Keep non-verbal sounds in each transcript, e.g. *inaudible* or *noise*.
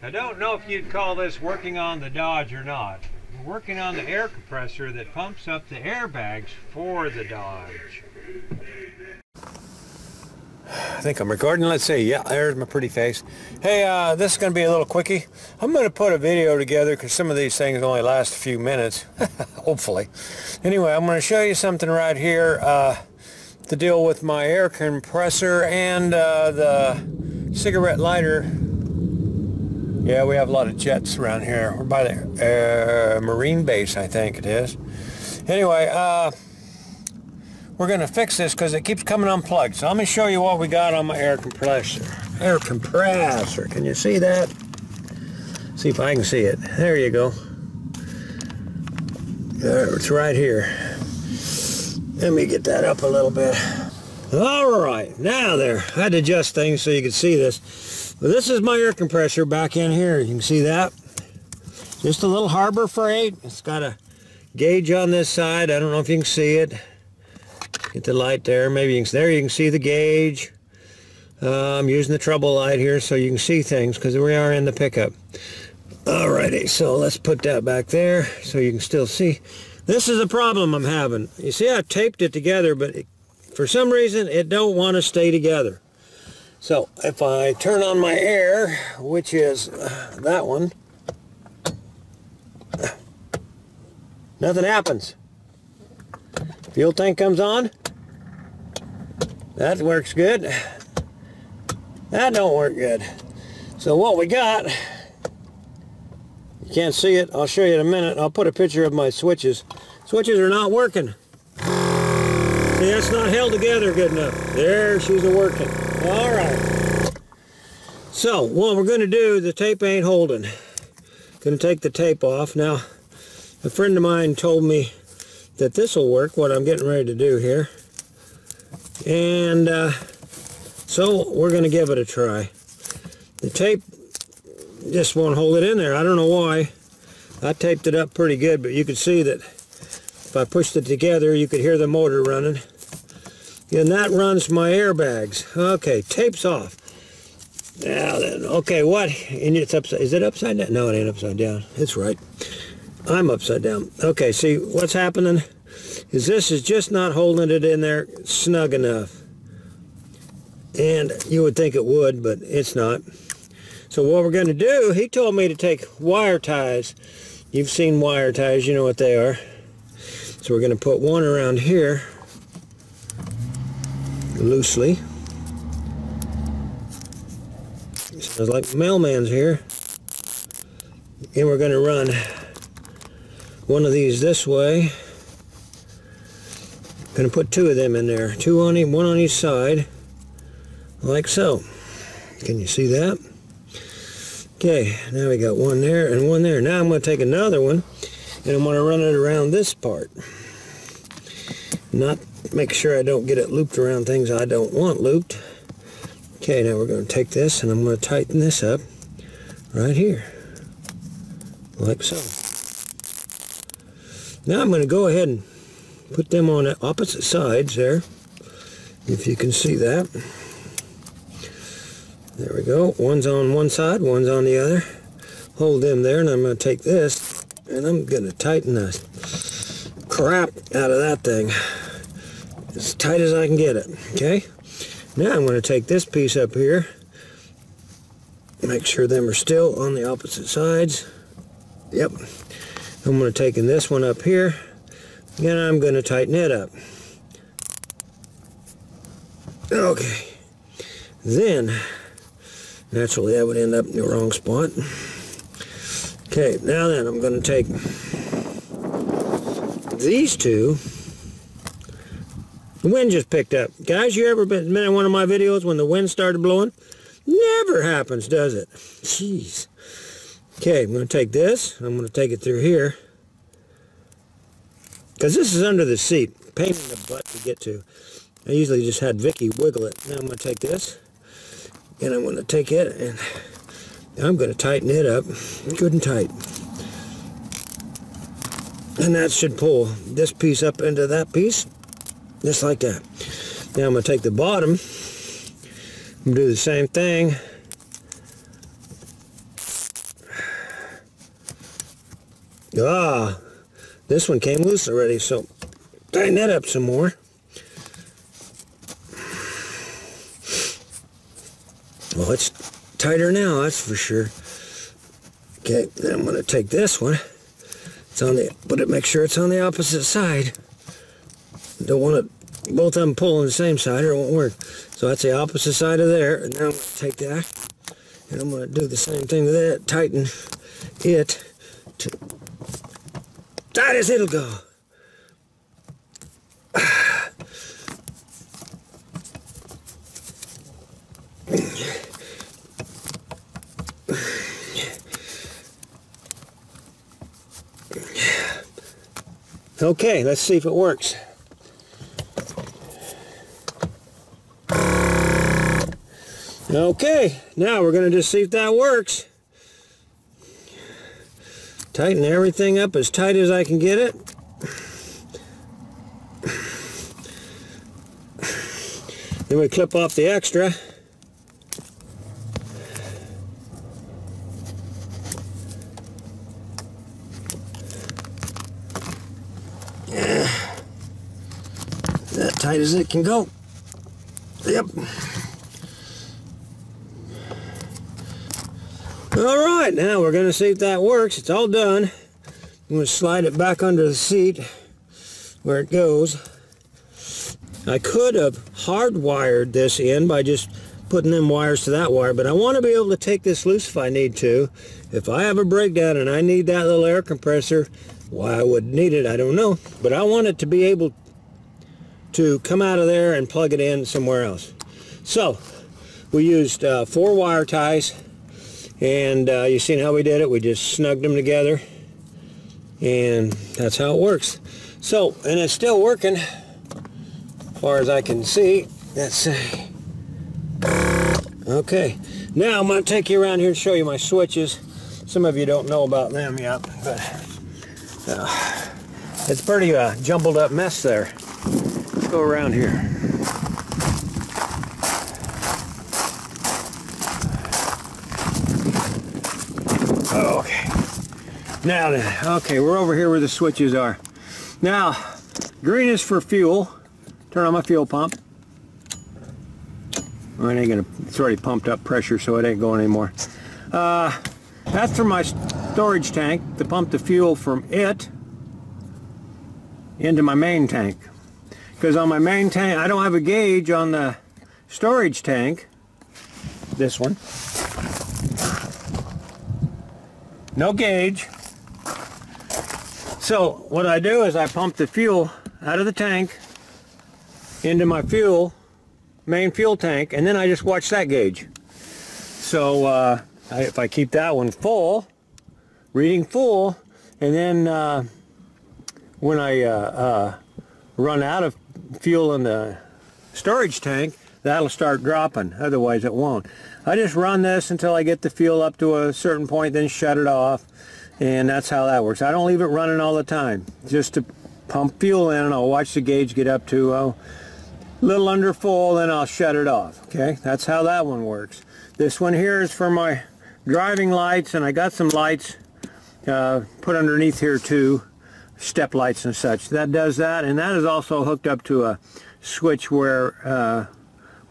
I don't know if you'd call this working on the Dodge or not. We're working on the air compressor that pumps up the airbags for the Dodge. I think I'm recording. Let's see. Yeah, there's my pretty face. Hey, uh, this is going to be a little quickie. I'm going to put a video together because some of these things only last a few minutes, *laughs* hopefully. Anyway, I'm going to show you something right here uh, to deal with my air compressor and uh, the cigarette lighter. Yeah, we have a lot of jets around here. We're by the uh, Marine base, I think it is. Anyway, uh, we're going to fix this because it keeps coming unplugged. So let me show you what we got on my air compressor. Air compressor. Can you see that? See if I can see it. There you go. There, it's right here. Let me get that up a little bit. All right, now there. I had to adjust things so you could see this. But this is my air compressor back in here. You can see that. Just a little Harbor Freight. It's got a gauge on this side. I don't know if you can see it. Get the light there. Maybe you can, there you can see the gauge. Uh, I'm using the trouble light here so you can see things because we are in the pickup. Alrighty, so let's put that back there so you can still see. This is a problem I'm having. You see I taped it together, but it, for some reason it don't want to stay together. So if I turn on my air, which is uh, that one, nothing happens. Fuel tank comes on. That works good. That don't work good. So what we got, you can't see it, I'll show you in a minute. I'll put a picture of my switches. Switches are not working. See, that's not held together good enough. There, she's a working. All right. So, what we're going to do, the tape ain't holding. Going to take the tape off. Now, a friend of mine told me that this will work, what I'm getting ready to do here. And uh, so we're going to give it a try. The tape just won't hold it in there. I don't know why. I taped it up pretty good, but you can see that if I pushed it together, you could hear the motor running. And that runs my airbags. Okay, tape's off. Now then, okay, what? And it's upside, is it upside down? No, it ain't upside down. It's right. I'm upside down. Okay, see, what's happening is this is just not holding it in there snug enough. And you would think it would, but it's not. So what we're going to do, he told me to take wire ties. You've seen wire ties, you know what they are. So we're going to put one around here, loosely. Sounds like mailman's here. And we're going to run one of these this way. Gonna put two of them in there. Two on each, one on each side, like so. Can you see that? Okay, now we got one there and one there. Now I'm gonna take another one and I'm gonna run it around this part. Not make sure I don't get it looped around things I don't want looped. Okay, now we're gonna take this and I'm gonna tighten this up right here, like so. Now I'm going to go ahead and put them on opposite sides there, if you can see that. There we go. One's on one side, one's on the other. Hold them there, and I'm going to take this, and I'm going to tighten the crap out of that thing as tight as I can get it, okay? Now I'm to take this piece up here, make sure them are still on the opposite sides. Yep. I'm to take in this one up here and I'm going to tighten it up. Okay. Then, naturally I would end up in the wrong spot. Okay, now then I'm going to take these two. The wind just picked up. Guys, you ever been in one of my videos when the wind started blowing? Never happens, does it? Jeez. Okay, I'm going to take this. I'm going to take it through here. Because this is under the seat. Pain in the butt to get to. I usually just had Vicky wiggle it. Now I'm going to take this. And I'm going to take it and I'm going to tighten it up. Good and tight. And that should pull this piece up into that piece. Just like that. Now I'm going to take the bottom. To do the same thing Ah, this one came loose already, so tighten that up some more. Well, it's tighter now, that's for sure. Okay, then I'm to take this one. It's on the, but it make sure it's on the opposite side. Don't want it, both of them pull on the same side or it won't work. So that's the opposite side of there. And now I'm to take that and I'm to do the same thing to that. Tighten it to tight as it'll go. Okay, let's see if it works. Okay, now we're going to just see if that works. Tighten everything up as tight as I can get it. Then we clip off the extra. That tight as it can go. Yep. All right, now we're going to see if that works. It's all done. I'm going to slide it back under the seat where it goes. I could have hardwired this in by just putting them wires to that wire, but I want to be able to take this loose if I need to. If I have a breakdown and I need that little air compressor, why I would need it, I don't know. But I want it to be able to come out of there and plug it in somewhere else. So, we used uh, four wire ties and uh, you seen how we did it? We just snugged them together and that's how it works. So and it's still working as far as I can see. Let's see. Okay. Now I'm going to take you around here and show you my switches. Some of you don't know about them yet but uh, it's pretty uh, jumbled up mess there go around here Okay. Now then, okay, we're over here where the switches are. Now, green is for fuel. Turn on my fuel pump. It ain't gonna, it's already pumped up pressure, so it ain't going anymore. Uh, that's for my storage tank to pump the fuel from it into my main tank. Because on my main tank, I don't have a gauge on the storage tank, this one. no gauge. So what I do is I pump the fuel out of the tank into my fuel, main fuel tank, and then I just watch that gauge. So uh, I, if I keep that one full, reading full, and then uh, when I uh, uh run out of fuel in the storage tank, that'll start dropping. Otherwise it won't. I just run this until I get the fuel up to a certain point, then shut it off. And that's how that works. I don't leave it running all the time. Just to pump fuel in and I'll watch the gauge get up to a little under full, then I'll shut it off. Okay, that's how that one works. This one here is for my driving lights, and I got some lights uh, put underneath here too, step lights and such. That does that, and that is also hooked up to a switch where uh,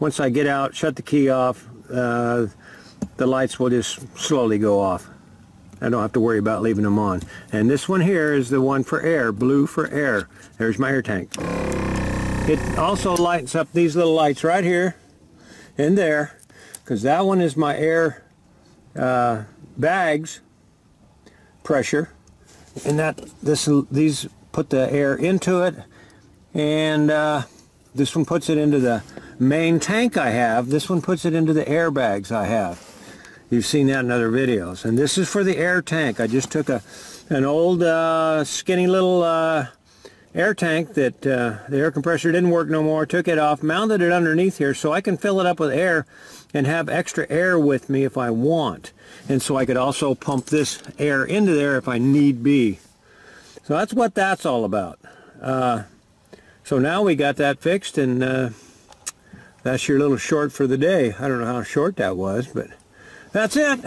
once I get out, shut the key off, uh, the lights will just slowly go off. I don't have to worry about leaving them on. And this one here is the one for air, blue for air. There's my air tank. It also lights up these little lights right here and there because that one is my air uh, bags pressure and that this these put the air into it and uh, this one puts it into the main tank I have. This one puts it into the airbags I have. You've seen that in other videos. And this is for the air tank. I just took a an old uh, skinny little uh, air tank that uh, the air compressor didn't work no more, took it off, mounted it underneath here so I can fill it up with air and have extra air with me if I want. And so I could also pump this air into there if I need be. So that's what that's all about. Uh, so now we got that fixed and uh, that's your little short for the day. I don't know how short that was, but that's it.